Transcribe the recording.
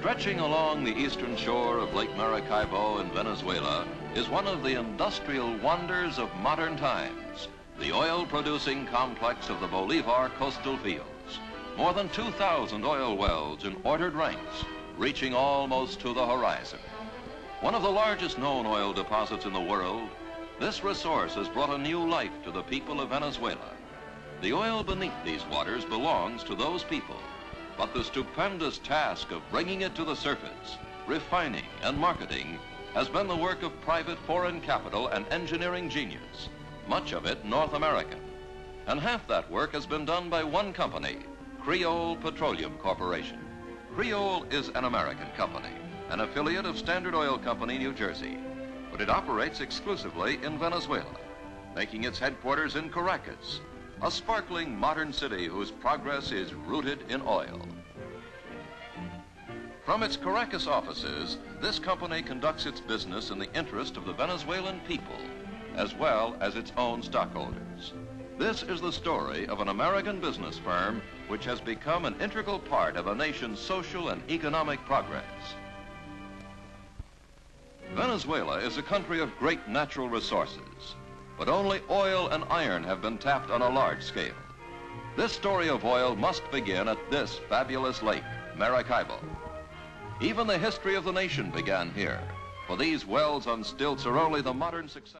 Stretching along the eastern shore of Lake Maracaibo in Venezuela is one of the industrial wonders of modern times, the oil-producing complex of the Bolivar coastal fields. More than 2,000 oil wells in ordered ranks, reaching almost to the horizon. One of the largest known oil deposits in the world, this resource has brought a new life to the people of Venezuela. The oil beneath these waters belongs to those people but the stupendous task of bringing it to the surface, refining and marketing has been the work of private foreign capital and engineering genius, much of it North American. And half that work has been done by one company, Creole Petroleum Corporation. Creole is an American company, an affiliate of Standard Oil Company, New Jersey, but it operates exclusively in Venezuela, making its headquarters in Caracas, a sparkling modern city whose progress is rooted in oil. From its Caracas offices, this company conducts its business in the interest of the Venezuelan people, as well as its own stockholders. This is the story of an American business firm which has become an integral part of a nation's social and economic progress. Venezuela is a country of great natural resources but only oil and iron have been tapped on a large scale. This story of oil must begin at this fabulous lake, Maracaibo. Even the history of the nation began here, for these wells on stilts are only the modern success.